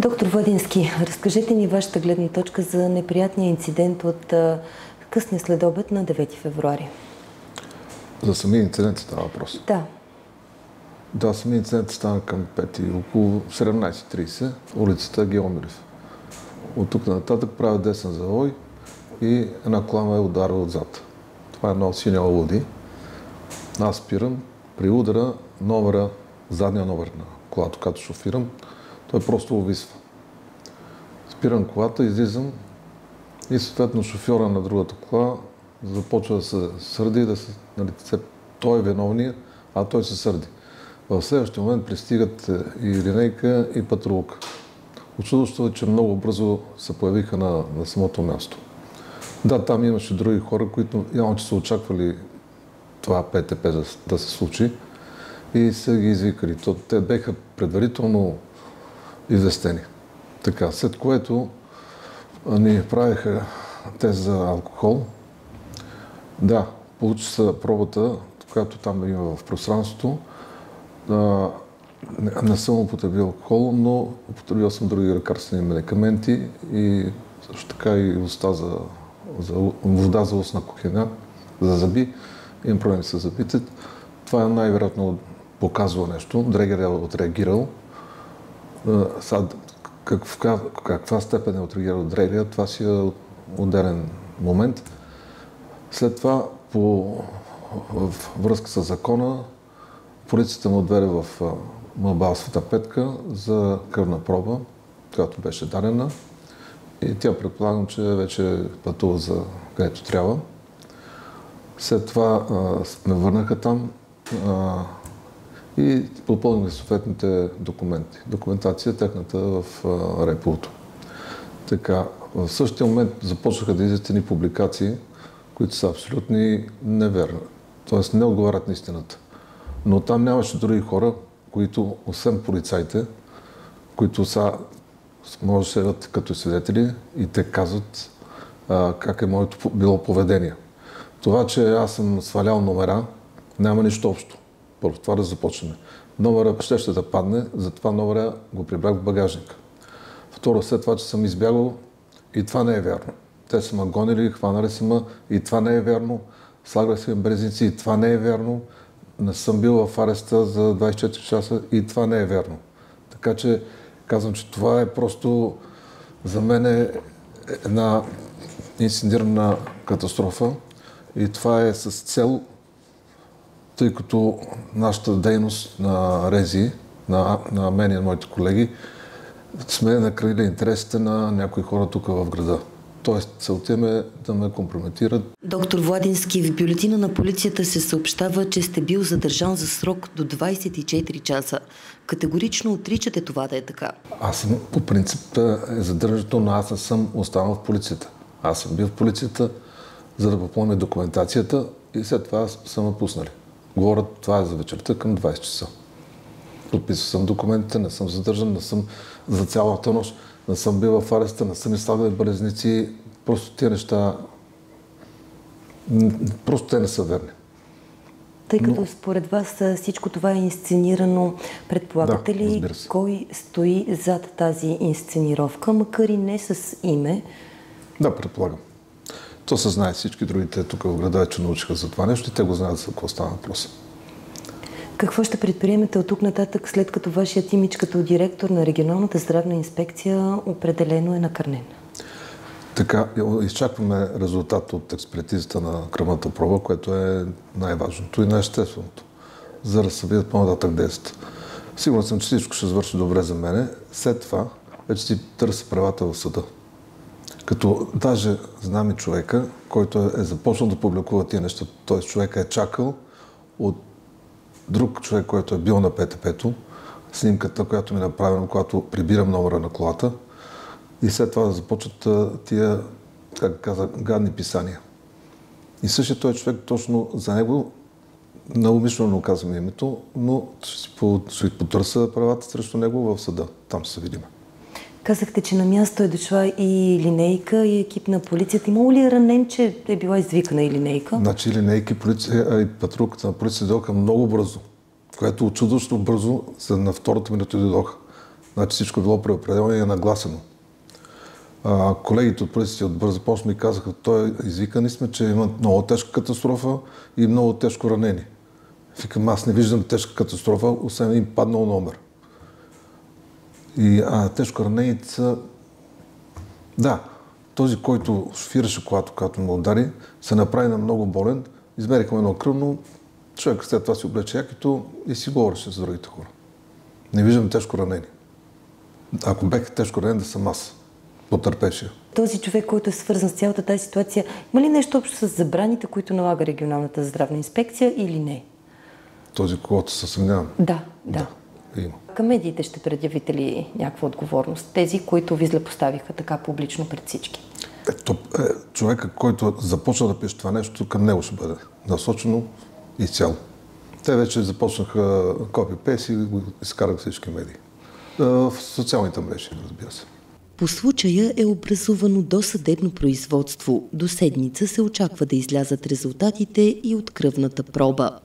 Доктор Владински, разкажете ни вашата гледна точка за неприятния инцидент от късния следобед на 9 февруари. За самия инцидент става въпрос? Да. Да, самия инцидент стана към 5 около 17.30, улицата Геомилев. От тук нататък правя десен завой и една кола ме е ударила отзад. Това е едно синя луди. Аз спирам, при удара номера, задния номер на колата, когато шофирам, той просто увисва. Спирам колата, излизам и съответно шофьора на другата кола започва да се сърди, да се, нали, той е виновния, а той се сърди. В следващия момент пристигат е, и линейка, и патрулка. Очудващо е, че много бързо се появиха на, на самото място. Да, там имаше други хора, които явно, че са очаквали това ПТП да, да се случи и са ги извикали. То, те беха предварително известени. Така, след което ни правиха тест за алкохол. Да, получи се пробата, която там има в пространството. А, не съм употребил алкохол, но употребил съм други лекарствени медикаменти и също така и уста за, за, вода за устна кухина, за зъби. Имам проблеми с зъбите. Това е най-вероятно показва нещо. Дрегер е отреагирал. Сега, как, в каква степен е отреагирал Дрегер, това си е отделен момент. След това, по в връзка с закона, полицията му отведе в Мобал Света Петка за кръвна проба, която беше дадена. И тя предполагам, че вече пътува за където трябва. След това ме върнаха там а, и попълнихме съответните документи. Документация техната в реплото. Така, в същия момент започнаха да излизат ни публикации, които са абсолютни неверни. Тоест не отговарят на истината. Но там нямаше други хора, които, освен полицайите, които са, може да седат като свидетели и те казват а, как е моето било поведение. Това, че аз съм свалял номера, няма нищо общо. Първо, това да започнем. Номера ще ще да падне, затова номера го прибрах в багажника. Второ, след това, че съм избягал, и това не е вярно. Те са ме гонили, хванали са ме, и това не е вярно. Слагали са брезници, и това не е вярно. Не съм бил в ареста за 24 часа, и това не е вярно. Така че казвам, че това е просто за мен е една инцидирана катастрофа и това е с цел тъй като нашата дейност на Рези, на, на мен и на моите колеги, сме накрили интересите на някои хора тук в града. Тоест, целта им е да ме компрометират. Доктор Владински, в бюлетина на полицията се съобщава, че сте бил задържан за срок до 24 часа. Категорично отричате това да е така. Аз съм по принцип е задържането, но аз не съм останал в полицията. Аз съм бил в полицията, за да попълня документацията и след това съм напуснали. Говоря, това е за вечерта към 20 часа. Подписал съм документите, не съм задържан, не съм за цялата нощ, не съм бил в ареста, не съм излагал белезници. Просто тези неща, просто те не са верни. Тъй като Но... според вас всичко това е инсценирано, предполагате да, ли кой стои зад тази инсценировка, макар и не с име? Да, предполагам. То се знае всички другите тук в града, че научиха за това нещо и те го знаят за какво става въпрос. Какво ще предприемете от тук нататък, след като вашият имидж като директор на регионалната здравна инспекция определено е накърнен? Така, изчакваме резултат от експертизата на кръвната проба, което е най-важното и най-естественото, за да се видят по-нататък действията. Сигурен съм, че всичко ще свърши добре за мене. След това вече си търся правата в съда. Като даже знаме човека, който е започнал да публикува тия неща, т.е. човека е чакал от друг човек, който е бил на ПТП-то, снимката, която ми е направена, когато прибирам номера на колата и след това да започват тия, как каза, гадни писания. И същия той човек точно за него наумишлено казвам името, но ще потърся правата срещу него в съда. Там се видим. Казахте, че на място е дошла и линейка, и екип на полицията. Имало ли ранен, че е била извикана и линейка? Значи линейки полиция, и патрулката на полиция дойдоха много бързо, което очудващо бързо за на втората минута дойдоха. Значи всичко е било преопределено и е нагласено. А, колегите от полицията от Бърза пост ми казаха, той извикани сме, че има много тежка катастрофа и много тежко ранени. Викам, аз не виждам тежка катастрофа, освен им паднал номер. И а, тежко ранените са... Да, този, който шофираше колата, когато му удари, се направи на много болен. Измерихме едно кръвно, човек след това си облече якито и си говореше с другите хора. Не виждам тежко ранени. Ако бех тежко ранен, да съм аз. Потърпеше. Този човек, който е свързан с цялата тази ситуация, има ли нещо общо с забраните, които налага регионалната здравна инспекция или не? Този, когото се съмнявам? Да, да. да има. Към медиите ще предявите ли някаква отговорност? Тези, които ви злепоставиха така публично пред всички? Ето, е, човека, който започна да пише това нещо, към него ще бъде насочено изцяло. Те вече започнаха копи пес и го изкарах всички медии. В социалните мрежи, разбира се. По случая е образувано досъдебно производство. До седмица се очаква да излязат резултатите и от кръвната проба.